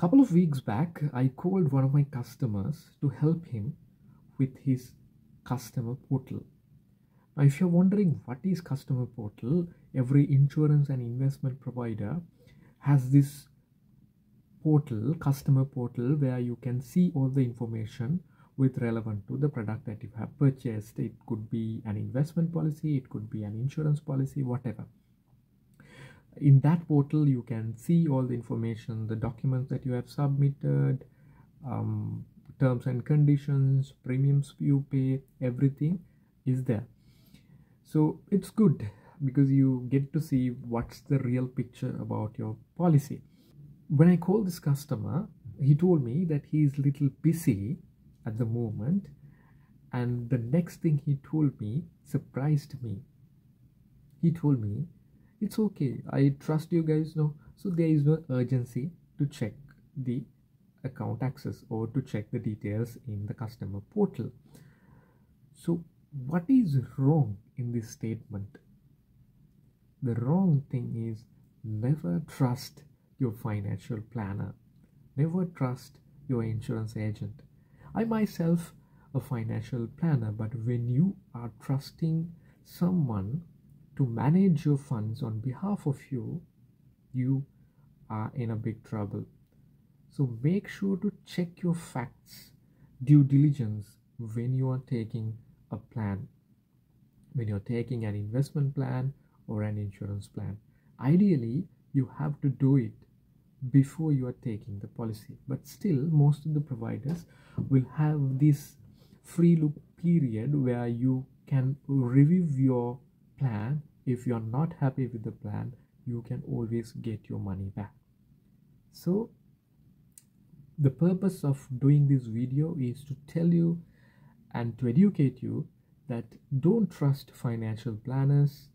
couple of weeks back, I called one of my customers to help him with his customer portal. Now, if you're wondering what is customer portal, every insurance and investment provider has this portal, customer portal, where you can see all the information with relevant to the product that you have purchased. It could be an investment policy, it could be an insurance policy, whatever. In that portal, you can see all the information, the documents that you have submitted, um, terms and conditions, premiums you pay, everything is there. So it's good because you get to see what's the real picture about your policy. When I called this customer, he told me that he is little busy at the moment and the next thing he told me surprised me he told me it's okay. I trust you guys know so there is no urgency to check the account access or to check the details in the customer portal. So what is wrong in this statement? The wrong thing is never trust your financial planner. Never trust your insurance agent. I myself a financial planner, but when you are trusting someone to manage your funds on behalf of you, you are in a big trouble. So make sure to check your facts, due diligence when you are taking a plan, when you're taking an investment plan or an insurance plan. Ideally, you have to do it before you are taking the policy but still most of the providers will have this free look period where you can review your plan if you are not happy with the plan you can always get your money back. So the purpose of doing this video is to tell you and to educate you that don't trust financial planners.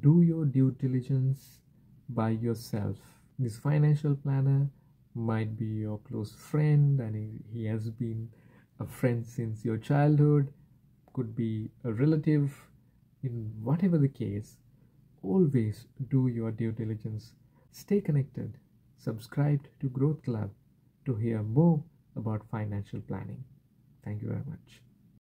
Do your due diligence by yourself. This financial planner might be your close friend and he, he has been a friend since your childhood could be a relative in whatever the case always do your due diligence. Stay connected. Subscribe to Growth Club to hear more about financial planning. Thank you very much